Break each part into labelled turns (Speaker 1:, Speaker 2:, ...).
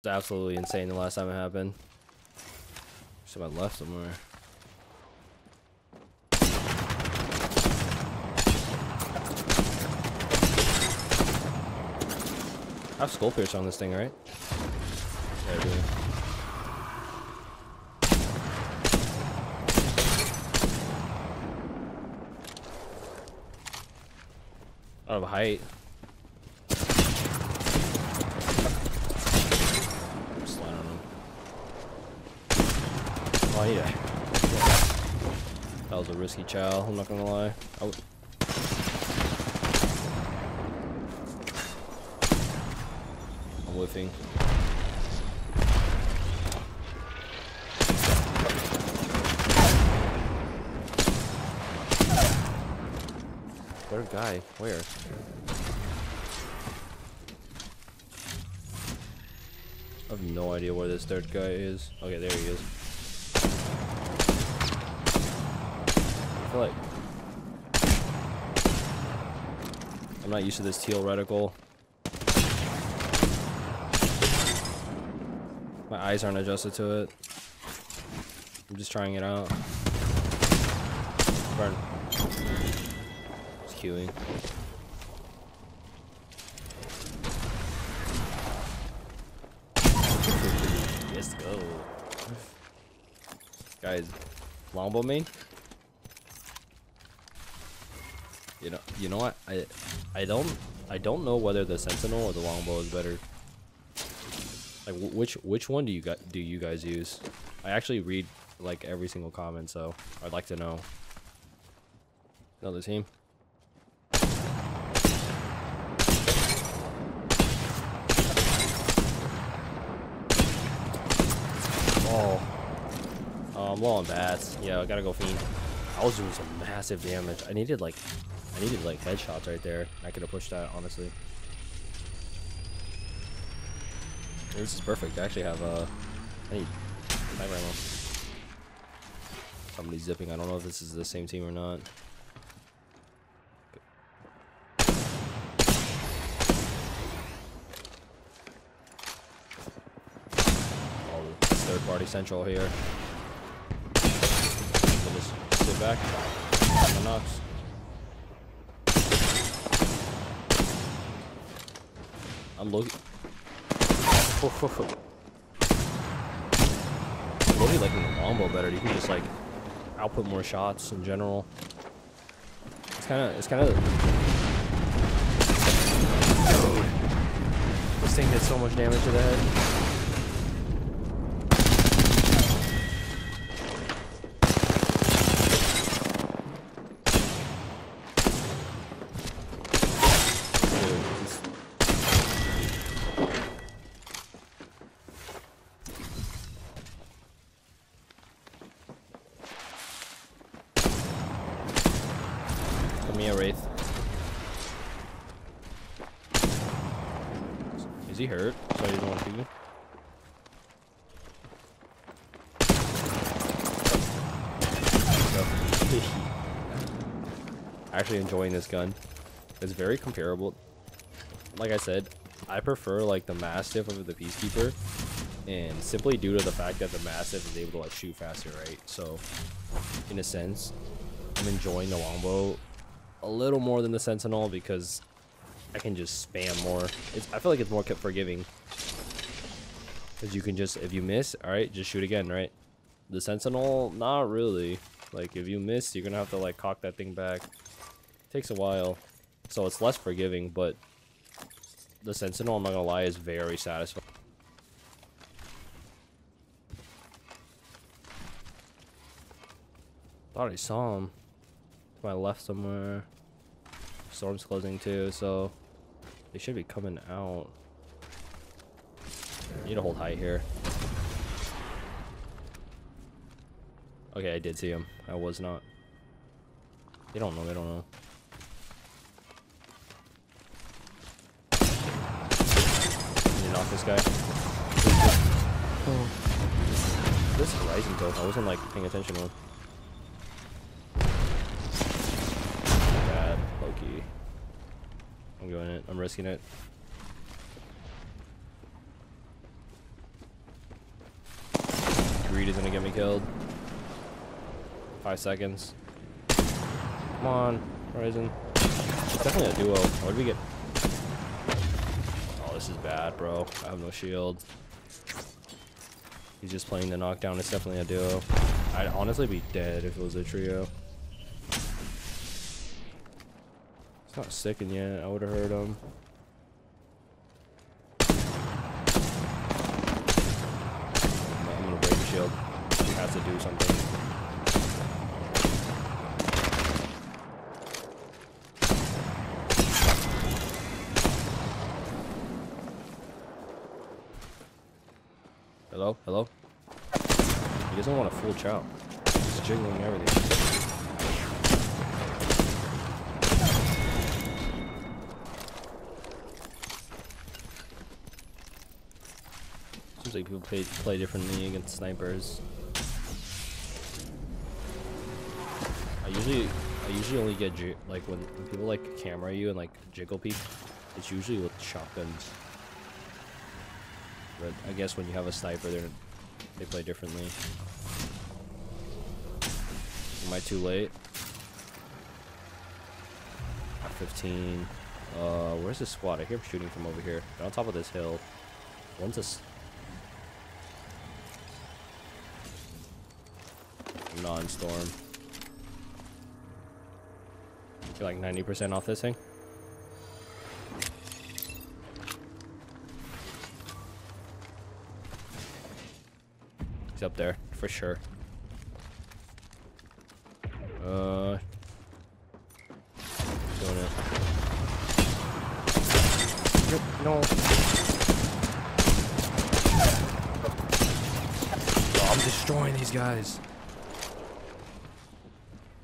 Speaker 1: It's absolutely insane the last time it happened. Somebody left somewhere. I have skull piercer on this thing, right? Yeah, I. Out of height. Slide on him. Oh yeah. That was a risky chow, I'm not gonna lie. Would I'm whiffing. Third guy, where? I have no idea where this third guy is. Okay, there he is. Like I'm not used to this teal reticle. My eyes aren't adjusted to it. I'm just trying it out. Burn. It's queuing. Let's go. Guys, longbow main? You know, what? I, I don't, I don't know whether the sentinel or the longbow is better. Like, which, which one do you got? Do you guys use? I actually read like every single comment, so I'd like to know. Another team. Oh. Oh, I'm low on bats. Yeah, I gotta go fiend. I was doing some massive damage. I needed like, I needed like headshots right there. I could have pushed that honestly. This is perfect. I actually have uh, I need sniper ammo. Somebody's zipping. I don't know if this is the same team or not. Oh, third party central here. Just sit back. I'm looking. I'm really liking the longbow better. You can just like output more shots in general. It's kind of, it's kind of. This thing did so much damage to the head. Dude, this- Come here, Wraith. Is he hurt? So he doesn't want to. Actually enjoying this gun. It's very comparable. Like I said, I prefer like the Mastiff over the Peacekeeper. And simply due to the fact that the Mastiff is able to like shoot faster, right? So in a sense, I'm enjoying the longbow a little more than the sentinel because I can just spam more. It's I feel like it's more kept forgiving because you can just if you miss, all right, just shoot again, right? The sentinel, not really. Like if you miss, you're gonna have to like cock that thing back. Takes a while, so it's less forgiving. But the sentinel, I'm not gonna lie, is very satisfying. Thought I saw him. To my left somewhere. Storm's closing too, so they should be coming out. Need to hold high here. Okay, I did see him. I was not. They don't know, they don't know. Knock this guy. Oh. This though. I wasn't like paying attention lowkey. I'm going it. I'm risking it. Greed is gonna get me killed. Five seconds. Come on, Horizon. It's definitely a duo. What did we get? This is bad, bro. I have no shield. He's just playing the knockdown. It's definitely a duo. I'd honestly be dead if it was a trio. It's not sicking yet. I would have heard him. I'm gonna break the shield. He has to do something. Full chow. He's jiggling everything. Seems like people play, play differently against snipers. I usually, I usually only get like when, when people like camera you and like jiggle peek. It's usually with shotguns. But I guess when you have a sniper, they play differently. Am I too late? 15. Uh, where's the squad? I hear them shooting from over here. They're on top of this hill. One's a s- non-storm. You're like 90% off this thing? He's up there, for sure. Uh... Doing it. Nope, no. Oh, I'm destroying these guys.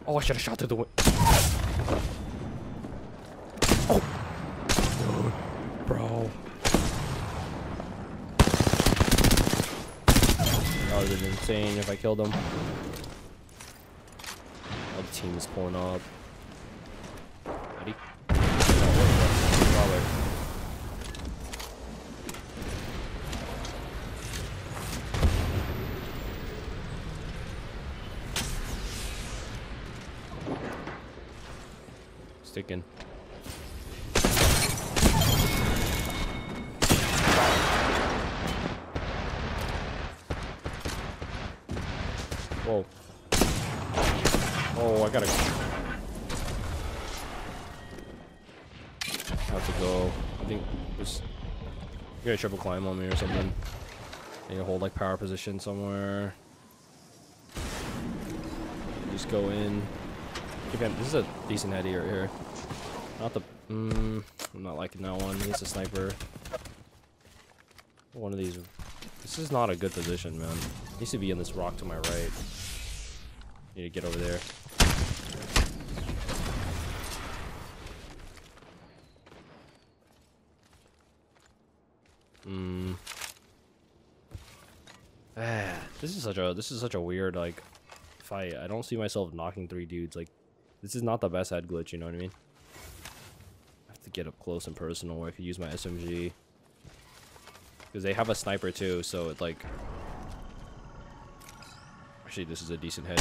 Speaker 1: Oh, I should have shot through the window. Oh. Bro. That would insane if I killed him. Up. Ready? Sticking. You gotta triple climb on me or something. Need to hold like power position somewhere. Just go in. Again, this is a decent heady right here. Not the. Mm, I'm not liking that one. He's a sniper. One of these. This is not a good position, man. Needs to be in this rock to my right. Need to get over there. Hmm. Ah, this is such a this is such a weird like fight. I don't see myself knocking three dudes. Like, this is not the best head glitch. You know what I mean? I have to get up close and personal where I could use my SMG. Because they have a sniper too, so it like... Actually, this is a decent. Like,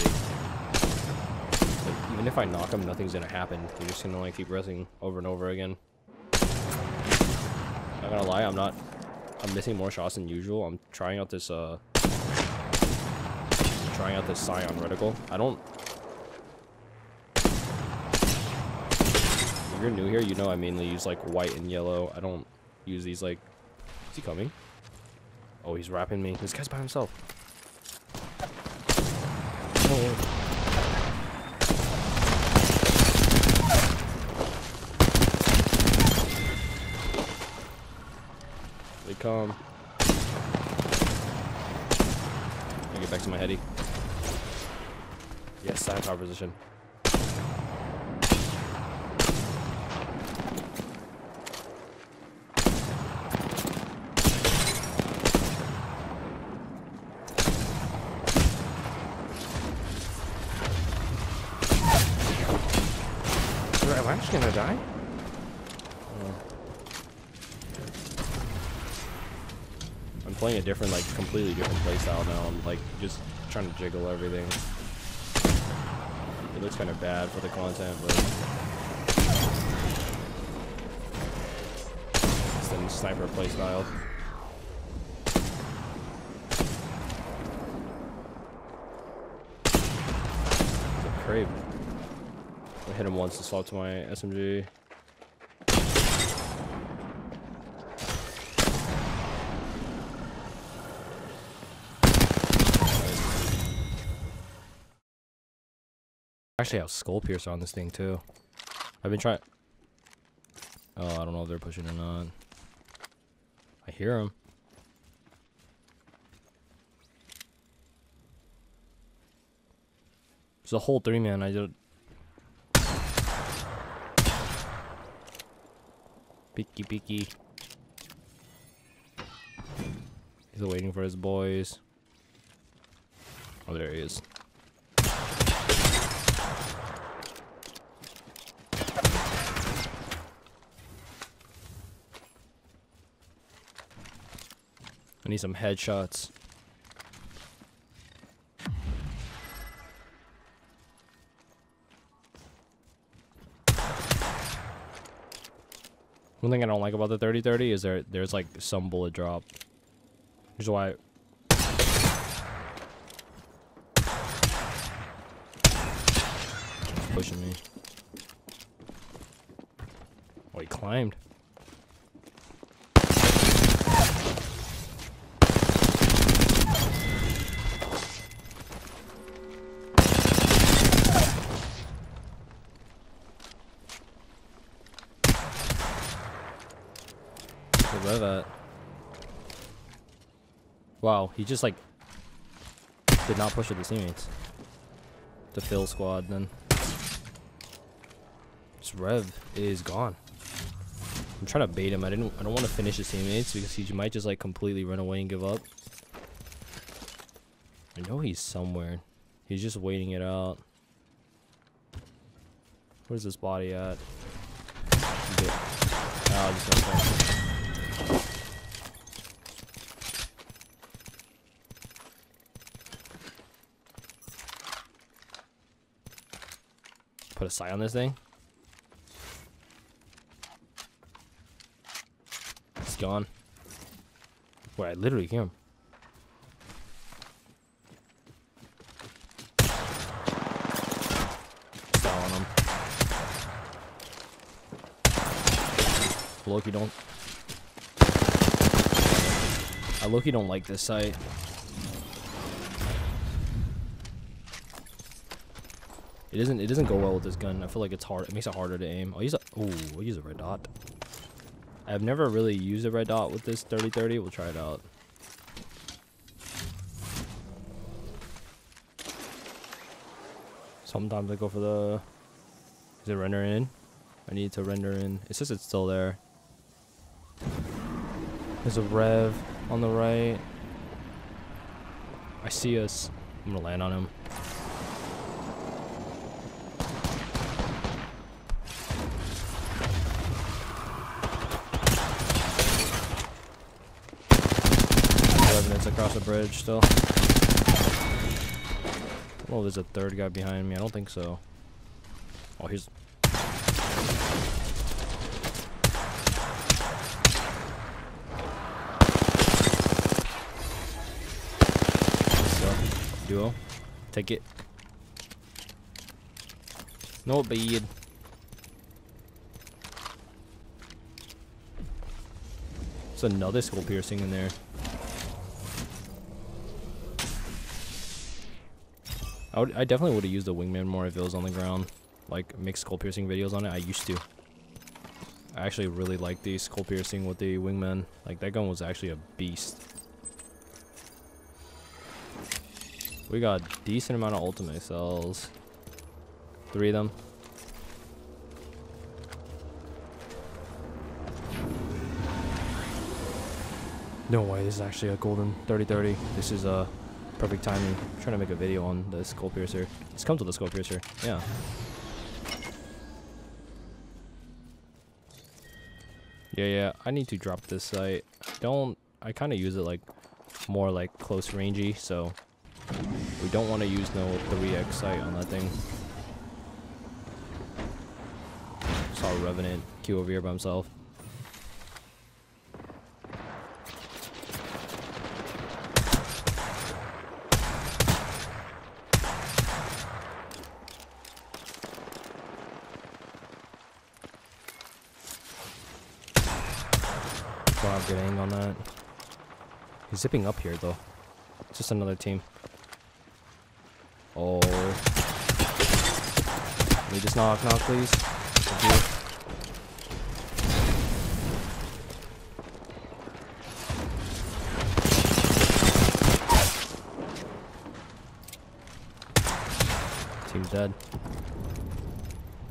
Speaker 1: even if I knock him, nothing's gonna happen. You're just gonna like keep pressing over and over again. Not gonna lie, I'm not... I'm missing more shots than usual. I'm trying out this, uh... Trying out this cyan reticle. I don't... If you're new here, you know I mainly use like white and yellow. I don't use these like... Is he coming? Oh, he's wrapping me. This guy's by himself. Oh. They come. Get back to my heady. Yes, side power position. Am I just gonna die? I'm playing a different, like, completely different playstyle now. I'm, like, just trying to jiggle everything. Looks kind of bad for the content, but... It's the sniper playstyle. Crave. I hit him once to swap to my SMG. Actually, have Skull Piercer on this thing too. I've been trying. Oh, I don't know if they're pushing or not. I hear them. There's a whole three man. I did. Peeky peeky. He's waiting for his boys. Oh, there he is. I need some headshots. One thing I don't like about the 30-30 is there there's like some bullet drop. Which is why pushing me. Oh, he climbed. Where that? Wow, he just like did not push with his teammates. The fill squad then. This Rev is gone. I'm trying to bait him. I didn't I don't want to finish his teammates because he might just like completely run away and give up. I know he's somewhere. He's just waiting it out. Where's this body at? Put a sight on this thing. It's gone. Where I literally. Style on him. lowkey don't. I lowkey don't like this site. It doesn't it doesn't go well with this gun. I feel like it's hard. It makes it harder to aim. I'll use a oh, I'll use a red dot. I've never really used a red dot with this 3030. We'll try it out. Sometimes I go for the is it render in? I need to render in. It says it's still there. There's a rev on the right. I see us. I'm gonna land on him. across the bridge still. Oh, there's a third guy behind me. I don't think so. Oh, he's... Duo. Take it. No bad. There's another skull piercing in there. I, would, I definitely would have used the wingman more if it was on the ground. Like, make skull piercing videos on it. I used to. I actually really like the skull piercing with the wingman. Like, that gun was actually a beast. We got decent amount of ultimate cells. Three of them. No way, this is actually a golden 30-30. This is a Perfect timing. I'm trying to make a video on the skull piercer. Let's come to the skull piercer. Yeah. Yeah, yeah. I need to drop this site. Don't. I kind of use it like more like close rangey, so we don't want to use no 3x sight on that thing. Saw Revenant queue over here by himself. Wow, good aim on that. He's zipping up here though. It's just another team. Oh. Can we just knock knock please? Team's dead.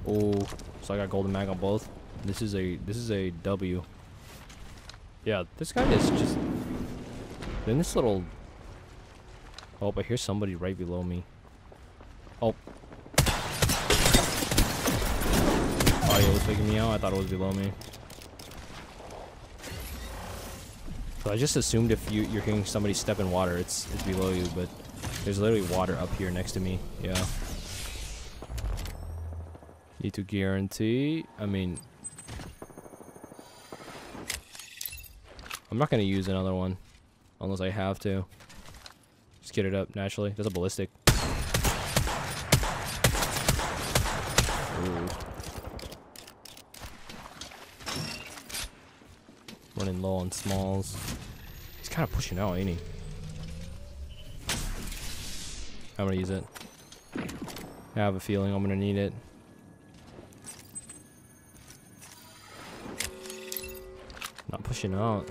Speaker 1: Oh, so I got golden mag on both. This is a this is a W. Yeah, this guy is just in this little. Oh, but here's somebody right below me. Oh. oh Audio was picking me out. I thought it was below me. So I just assumed if you, you're hearing somebody step in water, it's it's below you, but there's literally water up here next to me. Yeah. Need to guarantee. I mean, I'm not gonna use another one unless I have to. Just get it up naturally. There's a ballistic. Ooh. Running low on smalls. He's kind of pushing out, ain't he? I'm gonna use it. I have a feeling I'm gonna need it. Not pushing out.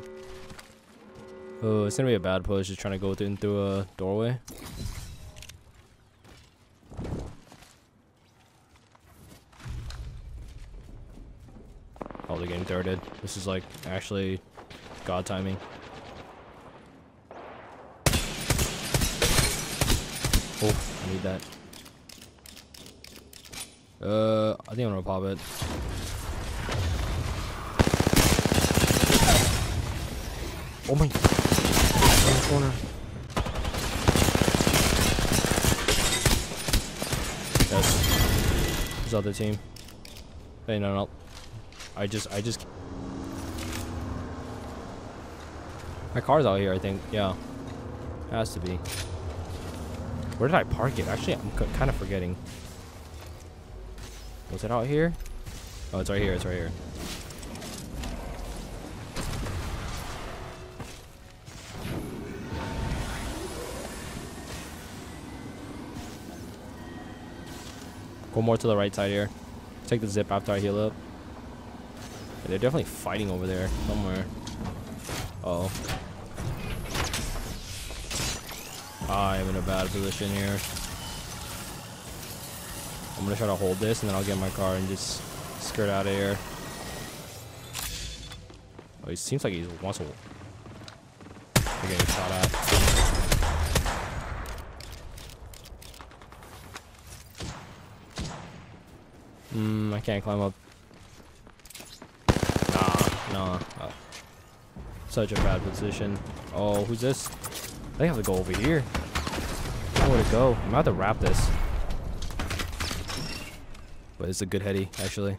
Speaker 1: Oh, it's gonna be a bad push, just trying to go in through a doorway. Oh, they're getting thirded. This is like actually god timing. Oh, I need that. Uh, I think I'm gonna pop it. Oh my! Corner. Yes. His other team. Hey, no, no. I just, I just. My car's out here, I think. Yeah. Has to be. Where did I park it? Actually, I'm kind of forgetting. Was it out here? Oh, it's right here. It's right here. Go more to the right side here. Take the zip after I heal up. Yeah, they're definitely fighting over there somewhere. Uh oh. I am in a bad position here. I'm gonna try to hold this and then I'll get my car and just skirt out of here. Oh, he seems like he wants to. They're getting shot at. Hmm, I can't climb up. Nah, nah. Uh, such a bad position. Oh, who's this? They have to go over here. Where to go? I'm about to wrap this. But it's a good heady, actually.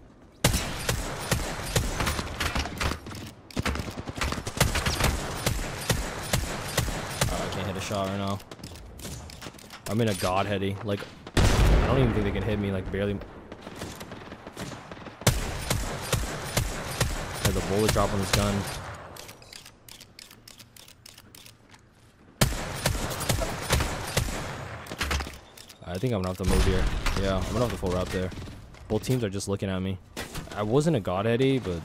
Speaker 1: Oh, I can't hit a shot right now. I'm in a god heady. Like, I don't even think they can hit me. Like, barely. Has a bullet drop on this gun. I think I'm gonna have to move here. Yeah, I'm gonna have to full wrap there. Both teams are just looking at me. I wasn't a god heady, but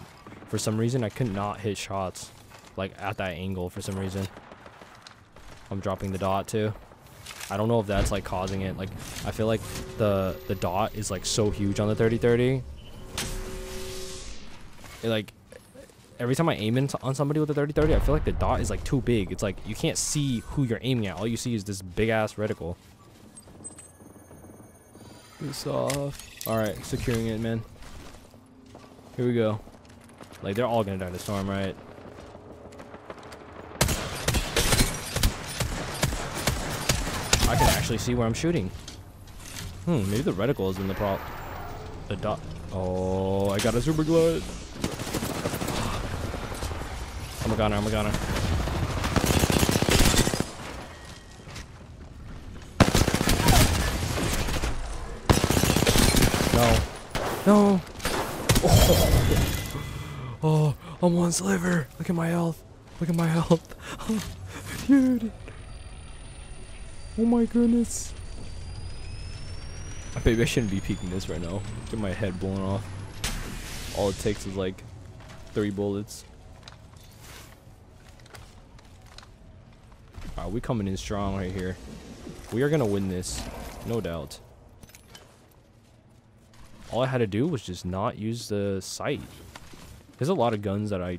Speaker 1: for some reason I could not hit shots like at that angle for some reason. I'm dropping the dot too. I don't know if that's like causing it. Like I feel like the the dot is like so huge on the 3030. It like every time I aim in on somebody with a 3030, I feel like the dot is like too big. It's like you can't see who you're aiming at. All you see is this big ass reticle. This off. Alright, securing it, man. Here we go. Like, they're all gonna die in the storm, right? I can actually see where I'm shooting. Hmm, maybe the reticle is in the prop. The dot. Oh, I got a super glide. I'm a gunner, I'm a gunner. No. No. Oh. oh, I'm one sliver. Look at my health. Look at my health. Dude. Oh my goodness. Maybe I shouldn't be peeking this right now. Get my head blown off. All it takes is like three bullets. Wow, we coming in strong right here. We are gonna win this, no doubt. All I had to do was just not use the sight. There's a lot of guns that I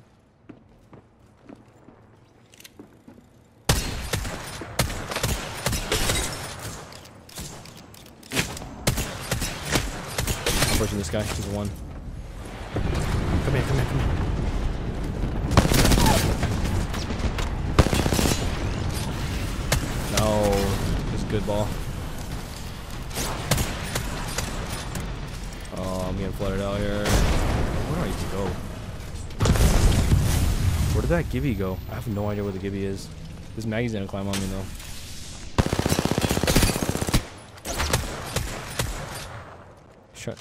Speaker 1: I'm pushing this guy. He's one. Come here, come here, come here. Good ball. Oh, I'm getting flooded out here. Where I even go? Where did that Gibby go? I have no idea where the Gibby is. This Maggie's gonna climb on me though. Shut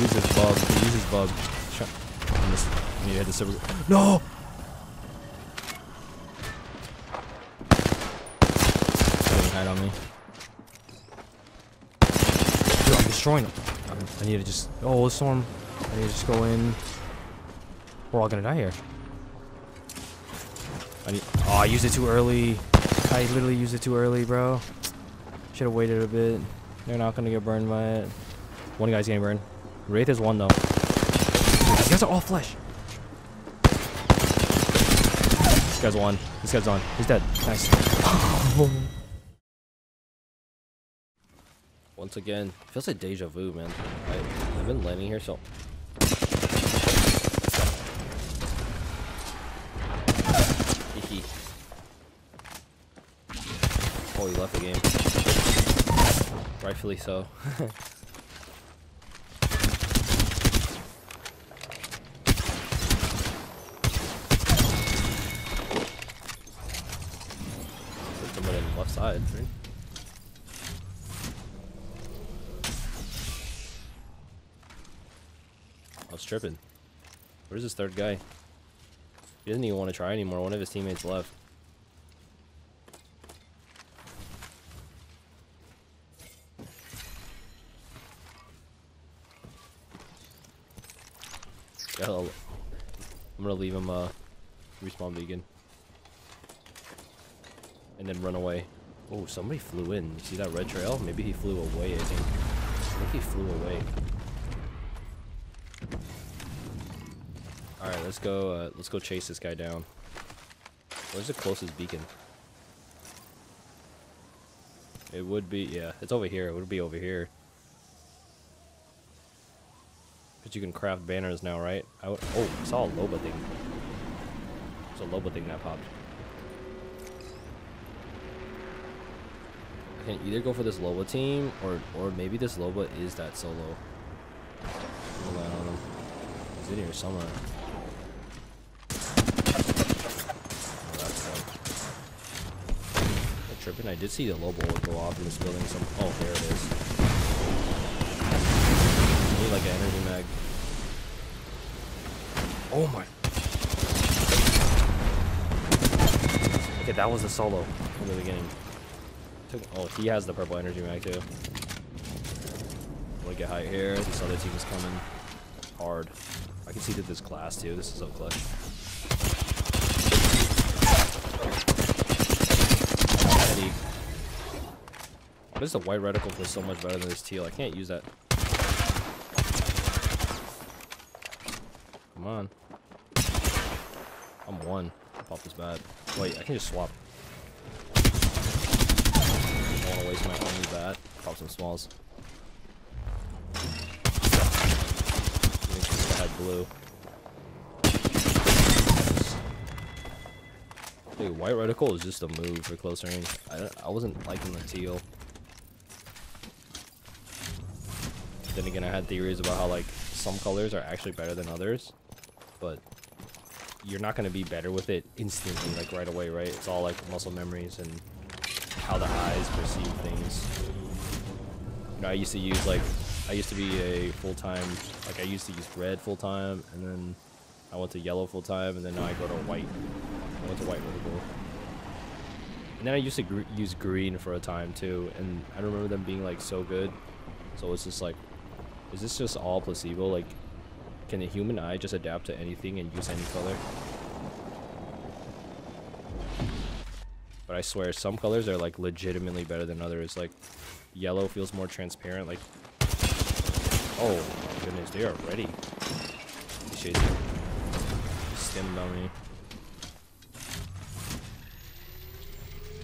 Speaker 1: use his bug. He uses bug. Shut. I missed. I need to hit the silver. No! Me. Dude, I'm destroying him. I need to just. Oh, storm. I need to just go in. We're all gonna die here. I need. Oh, I used it too early. I literally used it too early, bro. Should have waited a bit. They're not gonna get burned by it. One guy's getting burned. Wraith is one though. These guys are all flesh. This guy's one. This guy's on. He's dead. Nice. Once again, feels like deja vu, man. I, I've been landing here so. oh, he left the game. Rightfully so. side, right? I was tripping. Where's this third guy? He doesn't even want to try anymore. One of his teammates left. Yeah, I'm gonna leave him uh, respawn beacon. And then run away. Oh, somebody flew in. You see that red trail? Maybe he flew away, I think. I think he flew away. Alright, let's go uh, let's go chase this guy down. Where's the closest beacon? It would be, yeah, it's over here. It would be over here. But you can craft banners now, right? I would, oh, I saw a Loba thing. It's a Loba thing that popped. I can either go for this Loba team, or or maybe this Loba is that solo. On. In here somewhere. Oh, tripping. I did see the Loba go off in this building. Some. Oh, there it is. I need like an energy mag. Oh my. Okay, that was the solo in the beginning. Took, oh, he has the purple energy mag too. To get high here. This other team is coming hard. I can see that this class too. This is so clutch. Does the white reticle feel so much better than this teal? I can't use that. Come on. I'm one. Pop this bad. Wait, I can just swap Don't want to waste my only bat. Pop some smalls. I had blue. Dude, white reticle is just a move for close range. I, I wasn't liking the teal. Then again, I had theories about how like some colors are actually better than others, but you're not gonna be better with it instantly, like right away, right? It's all like muscle memories and how the eyes perceive things. You know, I used to use like I used to be a full-time like I used to use red full-time and then I went to yellow full-time and then now I go to white. I went to white vertical. And then I used to gr use green for a time too and I remember them being like so good. So it's just like is this just all placebo? Like can the human eye just adapt to anything and use any color? But I swear, some colors are like legitimately better than others. Like, yellow feels more transparent. Like, oh my goodness, they are ready. Shades stemmed on me.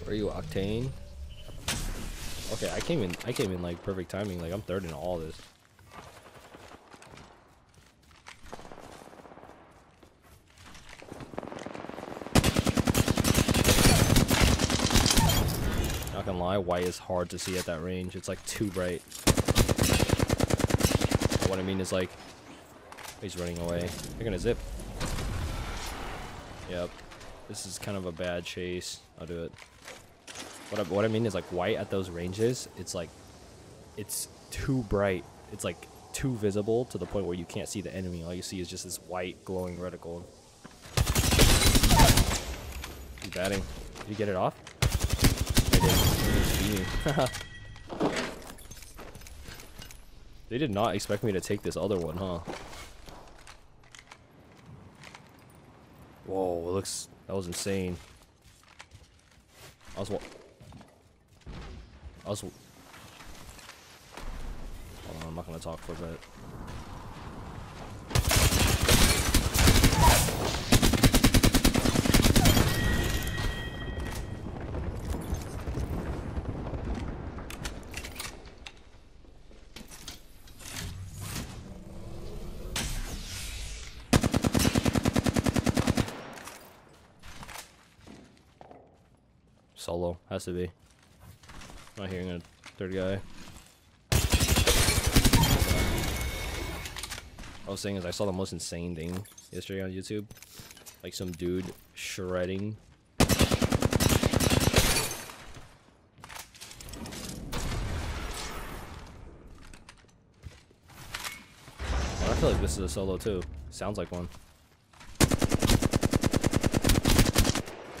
Speaker 1: Where are you, Octane? Okay, I came in. I came in like perfect timing. Like I'm third in all this. Not gonna lie, white is hard to see at that range. It's like too bright. What I mean is like, he's running away. They're gonna zip. Yep. This is kind of a bad chase. I'll do it. What I, what I mean is like white at those ranges, it's like, it's too bright. It's like too visible to the point where you can't see the enemy. All you see is just this white glowing reticle. He's batting. Did you get it off? I did. they did not expect me to take this other one, huh? Whoa, it looks... That was insane. I was... I was... Hold on, I'm not gonna talk for a bit. Solo, has to be. Not hearing a third guy. I was saying is I saw the most insane thing yesterday on YouTube. Like some dude shredding. I feel like this is a solo too. Sounds like one.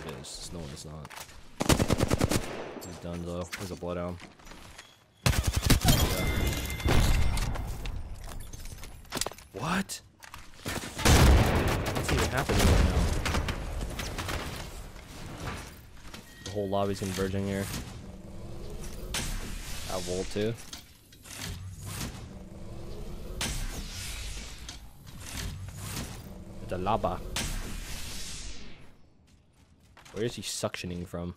Speaker 1: It is. No, it's not. Done though. There's a blood down. What? What's even happening right now? The whole lobby's converging here. I volt too. The lava. Where is he suctioning from?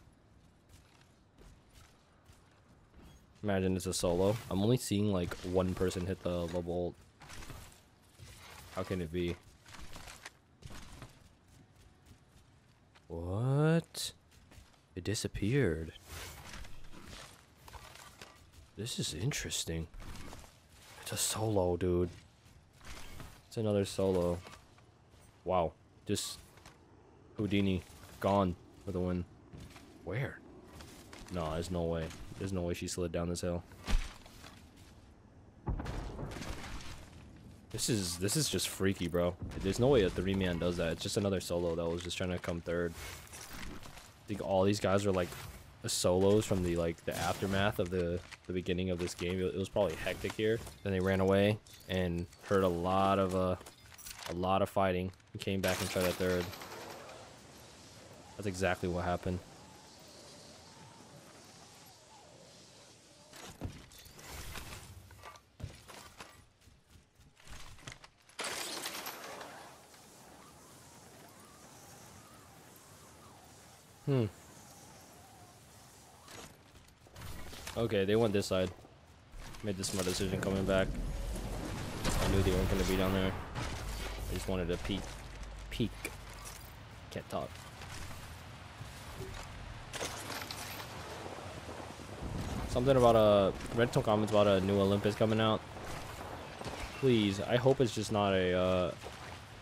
Speaker 1: Imagine it's a solo. I'm only seeing like one person hit the bolt. How can it be? What? It disappeared. This is interesting. It's a solo, dude. It's another solo. Wow. Just Houdini gone for the win. Where? No, there's no way. There's no way she slid down this hill. This is this is just freaky, bro. There's no way a three man does that. It's just another solo that was just trying to come third. I think all these guys are like solos from the like the aftermath of the the beginning of this game. It, was probably hectic here. Then they ran away and heard a lot of uh a lot of fighting came back and tried a third. That's exactly what happened. Hmm. Okay, they went this side. Made the smart decision coming back. I knew they weren't going to be down there. I just wanted to peek. Peek. Can't talk. Something about a... Read some comments about a new Olympus coming out. Please, I hope it's just not a... Uh,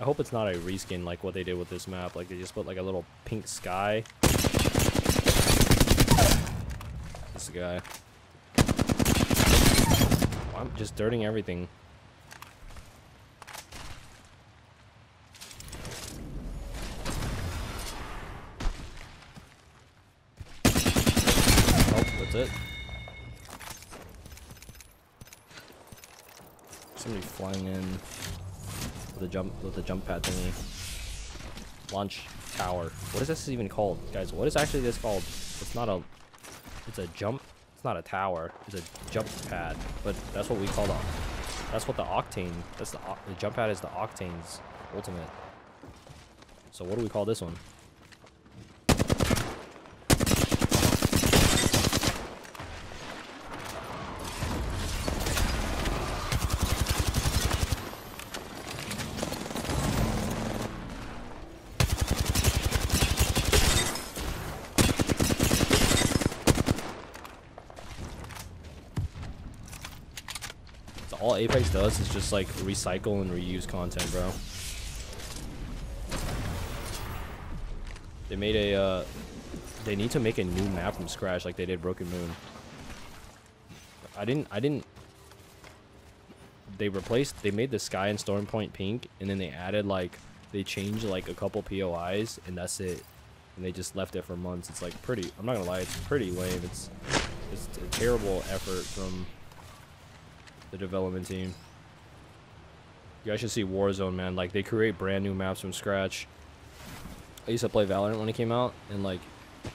Speaker 1: I hope it's not a reskin like what they did with this map. Like they just put like a little pink sky. This guy. I'm just dirting everything. Oh, that's it. Somebody flying in with a thingy. Launch tower. What is this even called, guys? What is actually this called? It's not a. It's a jump. It's not a tower. It's a jump pad. But that's what we call the. That's what the octane. That's the the jump pad is the octane's ultimate. So what do we call this one? Apex does is just like recycle and reuse content, bro. They made a, uh, they need to make a new map from scratch like they did Broken Moon. I didn't, I didn't, they replaced, they made the sky and storm point pink and then they added like, they changed like a couple POIs and that's it. And they just left it for months. It's like pretty, I'm not gonna lie, it's pretty lame. It's, it's a terrible effort from the development team. You guys should see Warzone, man. Like, they create brand new maps from scratch. I used to play Valorant when it came out, and, like,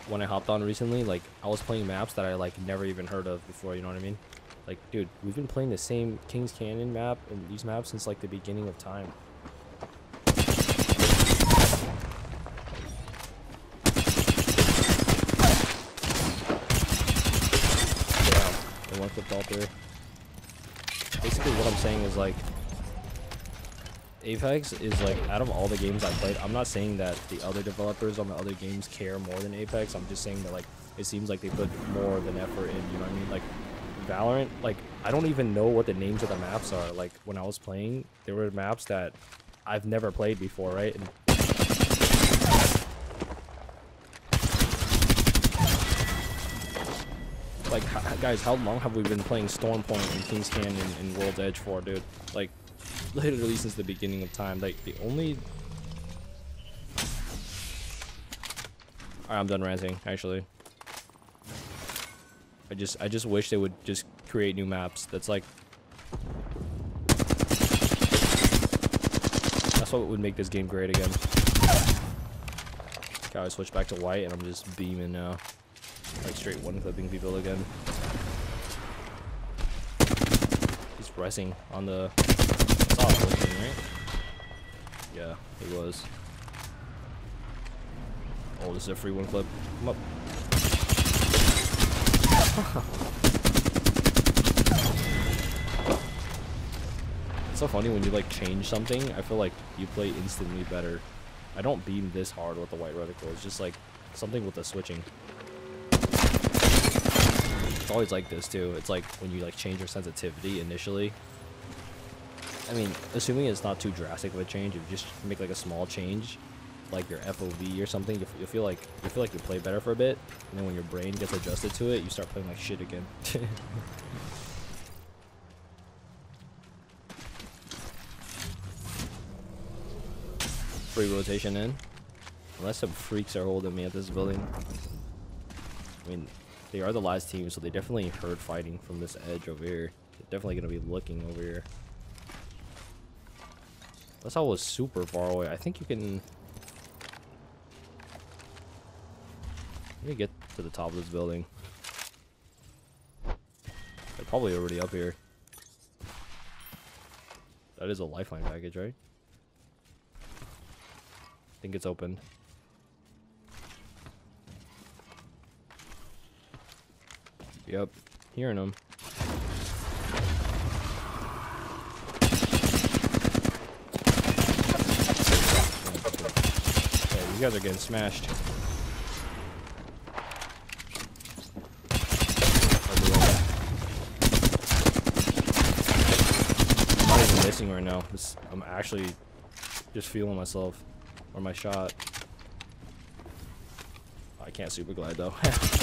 Speaker 1: when I hopped on recently, like, I was playing maps that I, like, never even heard of before, you know what I mean? Like, dude, we've been playing the same King's Canyon map and these maps since, like, the beginning of time. Damn, they one clipped all through basically what I'm saying is like Apex is like out of all the games I played, I'm not saying that the other developers on the other games care more than Apex. I'm just saying that like it seems like they put more than effort in, you know what I mean? Like Valorant, like I don't even know what the names of the maps are. Like when I was playing, there were maps that I've never played before, right? And like guys how long have we been playing stormpoint and king's canyon and world's edge for dude? Like literally since the beginning of time. Like the only Alright, i'm done ranting actually. I just i just wish they would just create new maps that's like that's what would make this game great again. Okay i switch back to white and i'm just beaming now like straight one clipping people again. He's pressing on the thing, right? Yeah, he was. Oh, this is a free one clip. Come up. it's so funny when you like change something. I feel like you play instantly better. I don't beam this hard with the white reticle. It's just like something with the switching it's always like this too. It's like when you like change your sensitivity initially. I mean, assuming it's not too drastic of a change, if you just make like a small change, like your FOV or something, you will feel like you feel like you play better for a bit, and then when your brain gets adjusted to it, you start playing like shit again. Free rotation in, unless some freaks are holding me at this building. I mean, they are the last team, so they definitely heard fighting from this edge over here. They're definitely going to be looking over here. That's all was super far away. I think you can... Let me get to the top of this building. They're probably already up here. That is a lifeline package, right? I think it's open. Yep, hearing them. Okay, you guys are getting smashed. I'm not even missing right now. I'm actually just feeling myself or my shot. I can't super glide though.